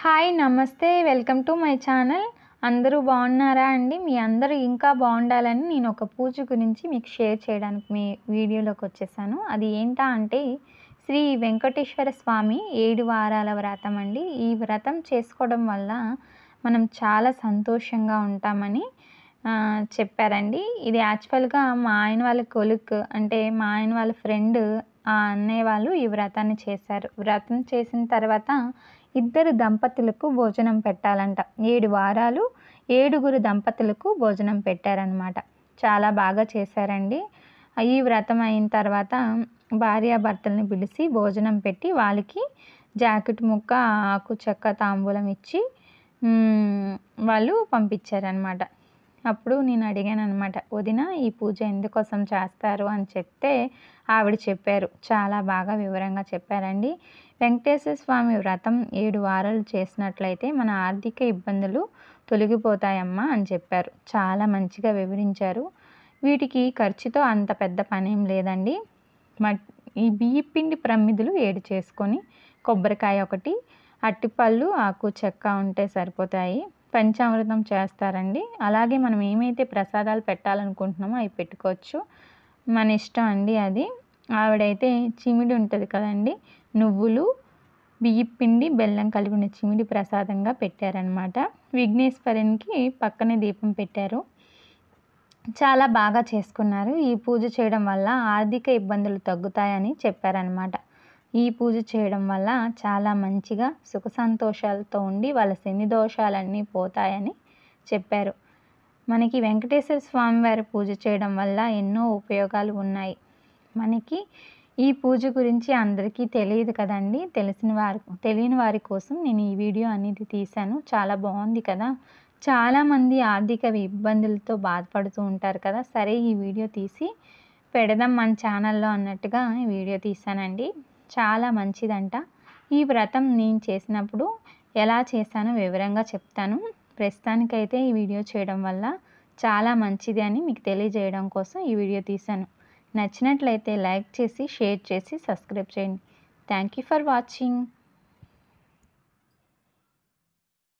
Hi నమస్తే. Welcome to my channel. అందరూ బాగున్నారా అండి? మీ అందరూ ఇంకా బాగుండాలని నేను ఒక పూజ గురించి మీకు షేర్ చేయడానికి మీ వీడియోలోకి వచ్చేసాను. అది ఏంటా అంటే శ్రీ వెంకటేశ్వర స్వామి ఏడు వారాల వ్రతం అండి. ఈ వ్రతం చేసుకోవడం వల్ల మనం చాలా సంతోషంగా ఉంటామని చెప్పారండి. ఇది యాక్చువల్గా మా ఆయన వాళ్ళ కొలుక్ అంటే మా ఆయన వాళ్ళ ఫ్రెండ్ ఆ అన్నయ్య వాళ్ళు ఈ వ్రతాన్ని చేశారు. వ్రతం చేసిన తర్వాత ఇద్దరు దంపతులకు భోజనం పెట్టాలంట. ఏడు వారాలు ఏడుగురు దంపతులకు భోజనం పెట్టారనమాట చాలా బాగా చేశారండి. ఈ వ్రతం అయిన తర్వాత భార్యాభర్తలను పిలిచి భోజనం పెట్టి వాళ్ళకి జాకెట్ ముక్క ఆకు చెక్క తాంబూలం ఇచ్చి వాళ్ళు పంపించారనమాట అప్పుడు నేను అడిగాను అనమాట వదిన ఈ పూజ ఎందుకోసం చేస్తారు? అని చెప్తే ఆవిడ చెప్పారు చాలా బాగా వివరంగా చెప్పారండి. వెంకటేశ్వర స్వామి వ్రతం ఏడు వారాలు చేసినట్లయితే మన ఆర్థిక ఇబ్బందులు తొలగిపోతాయమ్మా అని చెప్పారు. చాలా మంచిగా వివరించారు. వీటికి ఖర్చుతో అంత పెద్ద పనేం లేదండి. మట్ ఈ బియ్యపిండి ప్రమిదులు ఏడు చేసుకొని కొబ్బరికాయ ఒకటి అట్టిపళ్ళు ఆకు చెక్క ఉంటే సరిపోతాయి. పంచామృతం చేస్తారండి. అలాగే మనం ఏమైతే ప్రసాదాలు పెట్టాలనుకుంటున్నామో అవి పెట్టుకోవచ్చు. మన ఇష్టం అండి అది. ఆవిడైతే చిమిడి ఉంటుంది కదండి. నువ్వులు బియ్యపిండి బెల్లం కలిపిన చిమిడి ప్రసాదంగా పెట్టారనమాట విఘ్నేశ్వరునికి పక్కనే దీపం పెట్టారు. చాలా బాగా చేసుకున్నారు. ఈ పూజ చేయడం వల్ల ఆర్థిక ఇబ్బందులు తగ్గుతాయని చెప్పారనమాట ఈ పూజ చేయడం వల్ల చాలా మంచిగా సుఖ సంతోషాలతో ఉండి వాళ్ళ శని దోషాలన్నీ పోతాయని చెప్పారు. మనకి వెంకటేశ్వర స్వామి వారి పూజ చేయడం వల్ల ఎన్నో ఉపయోగాలు ఉన్నాయి. మనకి ఈ పూజ గురించి అందరికీ తెలియదు కదండి. తెలిసిన వారి తెలియని వారి కోసం నేను ఈ వీడియో అనేది తీశాను. చాలా బాగుంది కదా. చాలామంది ఆర్థిక ఇబ్బందులతో బాధపడుతూ ఉంటారు కదా. సరే ఈ వీడియో తీసి పెడదాం మన ఛానల్లో అన్నట్టుగా ఈ వీడియో తీశానండి. చాలా మంచిదంట. ఈ వ్రతం నేను చేసినప్పుడు ఎలా చేశానో వివరంగా చెప్తాను. ప్రస్తుతానికైతే ఈ వీడియో చేయడం వల్ల చాలా మంచిది అని మీకు తెలియజేయడం కోసం ఈ వీడియో తీశాను. నచ్చినట్లయితే లైక్ చేసి షేర్ చేసి సబ్స్క్రైబ్ చేయండి. Thank you for watching.